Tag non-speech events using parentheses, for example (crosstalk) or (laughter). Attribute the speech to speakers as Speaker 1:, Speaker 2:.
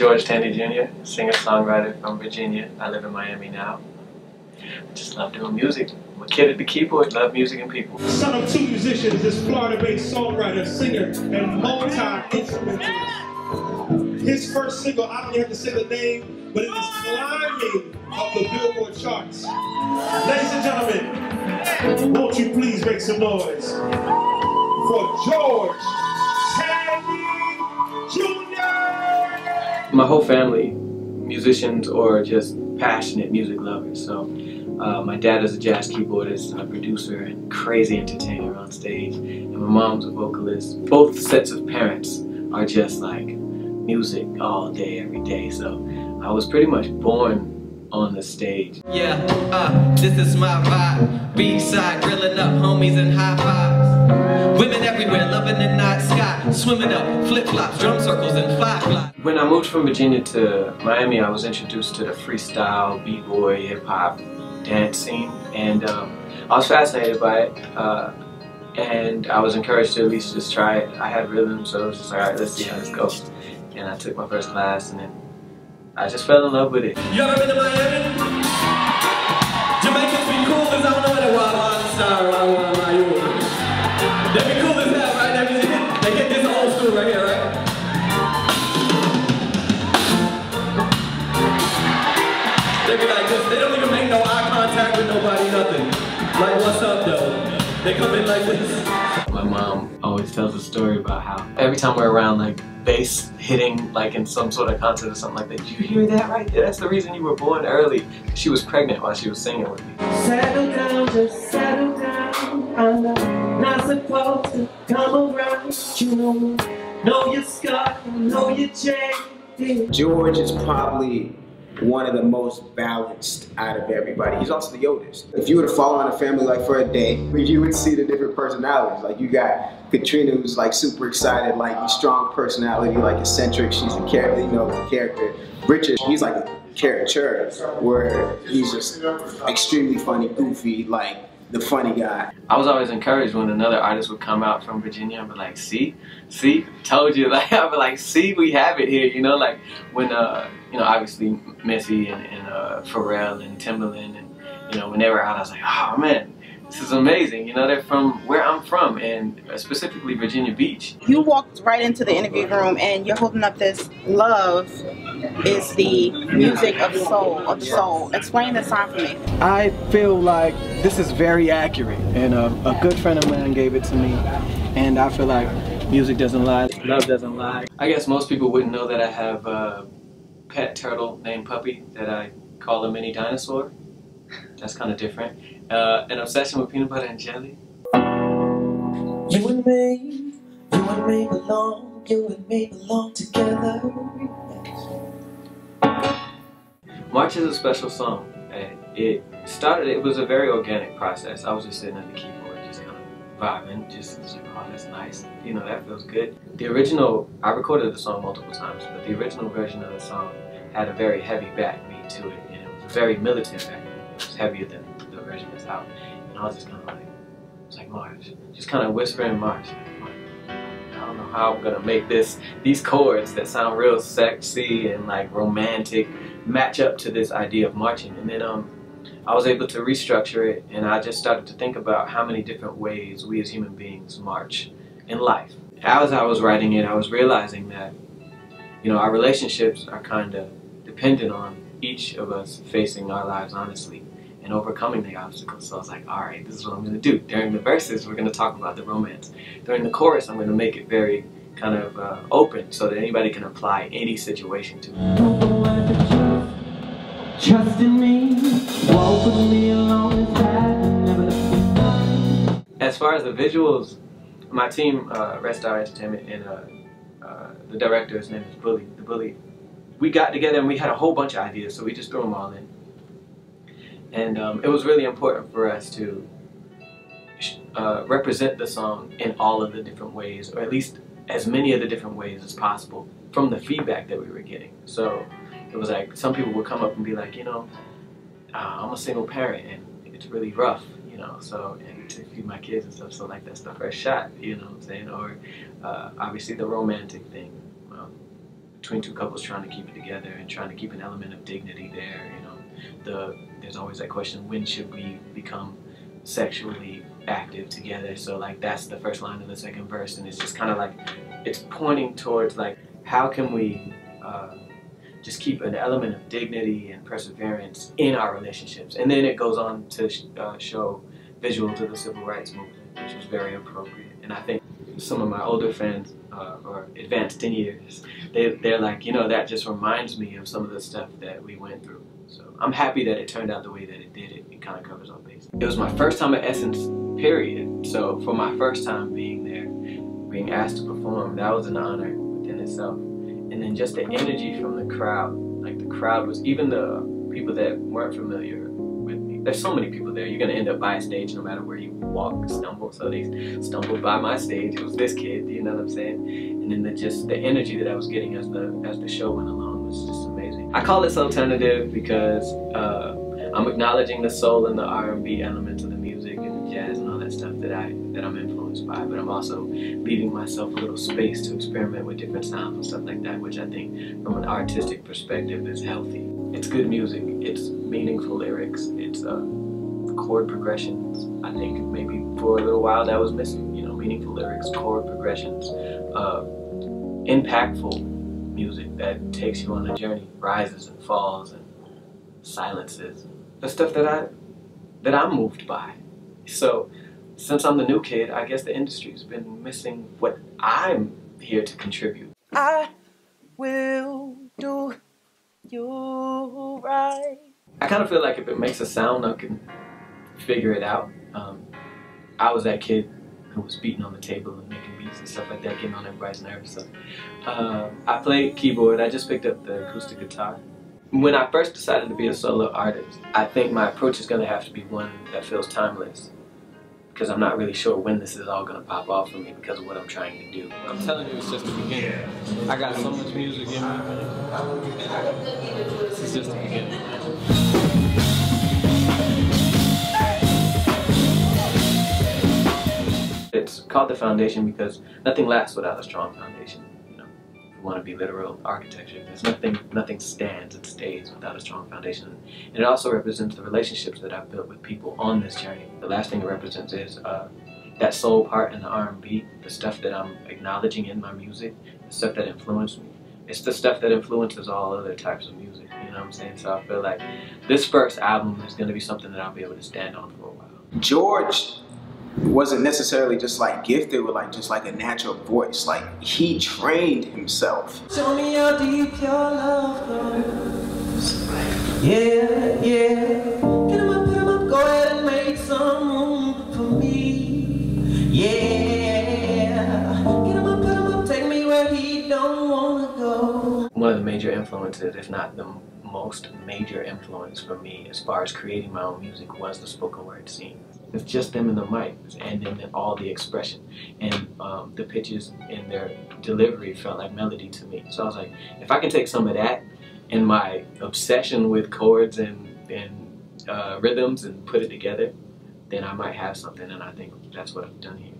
Speaker 1: George Tandy Jr., singer-songwriter from Virginia. I live in Miami now. I just love doing music. I'm a kid at the keyboard, love music and people.
Speaker 2: Son of two musicians, this Florida-based songwriter, singer, and multi-instrumentalist. His first single, I don't even have to say the name, but it is climbing up the Billboard charts. Ladies and gentlemen, won't you please make some noise for George
Speaker 1: My whole family, musicians or just passionate music lovers. So uh, my dad is a jazz keyboardist, a producer, and crazy entertainer on stage. And my mom's a vocalist. Both sets of parents are just like music all day, every day. So I was pretty much born on the stage.
Speaker 3: Yeah, uh, this is my vibe. B-side, grilling up homies and high fives. Everywhere, loving the night sky. Swimming up, flip-flops, drum circles, and fly-fly.
Speaker 1: When I moved from Virginia to Miami, I was introduced to the freestyle, b-boy, hip-hop, dance scene. And um, I was fascinated by it. Uh, and I was encouraged to at least just try it. I had rhythm, so it was just like, all right, let's see how this goes. And I took my first class, and then I just fell in love with it.
Speaker 3: You ever been to Miami? Jamaicans be cool as I don't know what a wild wild star wild wild wild They come in like this.
Speaker 1: My mom always tells a story about how every time we're around like bass hitting like in some sort of concert or something like that, Did you hear that right there? That's the reason you were born early. She was pregnant while she was singing with me.
Speaker 4: Settle down, just settle down. I'm not supposed to come around. You know, know your Scott, know your Jay.
Speaker 5: George is probably one of the most balanced out of everybody. He's also the oldest. If you were to follow on a family like for a day, (laughs) you would see the different personalities. Like you got Katrina who's like super excited, like strong personality, like eccentric. She's a character, you know, the character. Richard, he's like a caricature where he's just extremely funny, goofy, like the funny guy.
Speaker 1: I was always encouraged when another artist would come out from Virginia and be like, see, see, told you. (laughs) Like I'd be like, see, we have it here. You know, like when uh, you know, obviously Missy and, and uh, Pharrell and Timbaland and you know, when they were out, I was like, oh man, this is amazing. You know, they're from where I'm from, and specifically Virginia Beach.
Speaker 6: You walked right into the interview room, and you're holding up this "Love" is the music of soul of soul. Explain the song for me.
Speaker 7: I feel like this is very accurate, and a, a good friend of mine gave it to me, and I feel like music doesn't lie, love doesn't lie.
Speaker 1: I guess most people wouldn't know that I have a pet turtle named Puppy that I call a mini dinosaur. That's kind of different. Uh, an obsession with peanut butter and jelly.
Speaker 4: You and me, you and me belong, you and me belong together.
Speaker 1: March is a special song. And it started, it was a very organic process. I was just sitting at the keyboard, just kind of vibing, just like, oh, that's nice. You know, that feels good. The original, I recorded the song multiple times, but the original version of the song had a very heavy backbeat to it, and it was a very militant back backbeat. It was heavier than version out. And I was just kind of like, it's like March, just kind of whispering March. I don't know how I'm gonna make this, these chords that sound real sexy and like romantic match up to this idea of marching. And then um, I was able to restructure it and I just started to think about how many different ways we as human beings march in life. As I was writing it, I was realizing that, you know, our relationships are kind of dependent on each of us facing our lives honestly and overcoming the obstacles. So I was like, all right, this is what I'm going to do. During the verses, we're going to talk about the romance. During the chorus, I'm going to make it very kind of uh, open so that anybody can apply any situation to it.
Speaker 4: Trust in me, walk with me along this path never
Speaker 1: As far as the visuals, my team, uh, Red Star Entertainment, and uh, uh, the director, his name is Bully, the Bully, we got together and we had a whole bunch of ideas, so we just threw them all in. And um, it was really important for us to uh, represent the song in all of the different ways, or at least as many of the different ways as possible from the feedback that we were getting. So it was like some people would come up and be like, you know, uh, I'm a single parent and it's really rough, you know, so and to feed my kids and stuff. So like that's the first shot, you know what I'm saying? Or uh, obviously the romantic thing um, between two couples trying to keep it together and trying to keep an element of dignity there. You know, the there's always that question: when should we become sexually active together? So like that's the first line of the second verse, and it's just kind of like it's pointing towards like how can we uh, just keep an element of dignity and perseverance in our relationships, and then it goes on to sh- uh, show visuals of the civil rights movement, which was very appropriate, and I think some of my older friends uh, or advanced in years, they, they're like, you know, that just reminds me of some of the stuff that we went through. I'm happy that it turned out the way that it did. It, it kind of covers all bases. It was my first time at Essence, period. So for my first time being there, being asked to perform, that was an honor within itself. And then just the energy from the crowd, like the crowd was, even the people that weren't familiar with me. There's so many people there. You're gonna end up by a stage no matter where you walk, stumble. So they stumbled by my stage. It was this kid, you know what I'm saying? And then the just the energy that I was getting as the as the show went along was just. I call this alternative because uh, I'm acknowledging the soul and the R&B elements of the music and the jazz and all that stuff that I that I'm influenced by, but I'm also leaving myself a little space to experiment with different sounds and stuff like that, which I think from an artistic perspective is healthy. It's good music. It's meaningful lyrics. It's uh, chord progressions. I think maybe for a little while that was missing. You know, meaningful lyrics, chord progressions, uh, impactful music that takes you on a journey, rises and falls and silences. The stuff that I that I'm moved by. So since I'm the new kid, I guess the industry's been missing what I'm here to contribute.
Speaker 4: I will do you right.
Speaker 1: I kind of feel like if it makes a sound, I can figure it out. Um, I was that kid who was beating on the table and and stuff like that, getting on everybody's nerves. So uh, I played keyboard. I just picked up the acoustic guitar. When I first decided to be a solo artist, I think my approach is going to have to be one that feels timeless. Because I'm not really sure when this is all going to pop off for me because of what I'm trying to do. I'm telling you, it's just the beginning. I got so much music in me. Is just the beginning. It's called the foundation because nothing lasts without a strong foundation. You know, if you want to be literal architecture, there's nothing nothing stands and stays without a strong foundation. And it also represents the relationships that I've built with people on this journey. The last thing it represents is uh, that soul part in the R&B, the stuff that I'm acknowledging in my music, the stuff that influenced me. It's the stuff that influences all other types of music. You know what I'm saying? So I feel like this first album is going to be something that I'll be able to stand on for a while.
Speaker 5: George wasn't necessarily just like gifted with like just like a natural voice. Like he trained himself.
Speaker 4: Show me how deep your love goes. Yeah, yeah. Get 'em up, put 'em up, go ahead and make some room for me. Yeah. Get 'em up, put 'em up, take me where he don't wanna go.
Speaker 1: one of the major influences, if not the most major influence for me as far as creating my own music was the spoken word scene. It's just them in the mic and then all the expression. And um, the pitches and their delivery felt like melody to me. So I was like, if I can take some of that and my obsession with chords and, and uh, rhythms and put it together, then I might have something. And I think that's what I've done here.